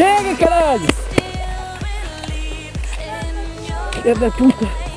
Chega, caralho! Filha da puta!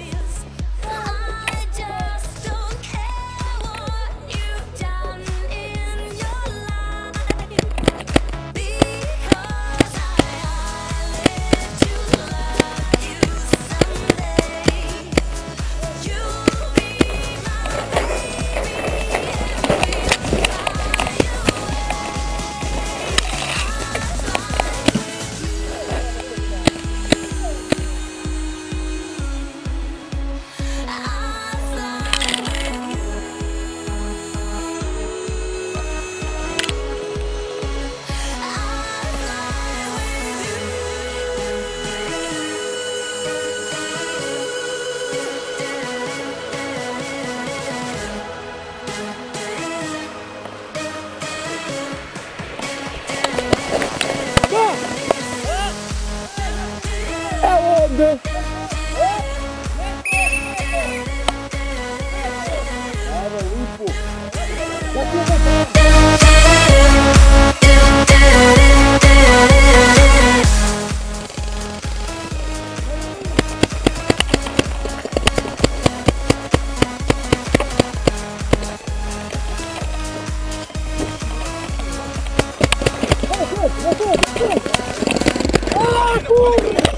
네. Oh,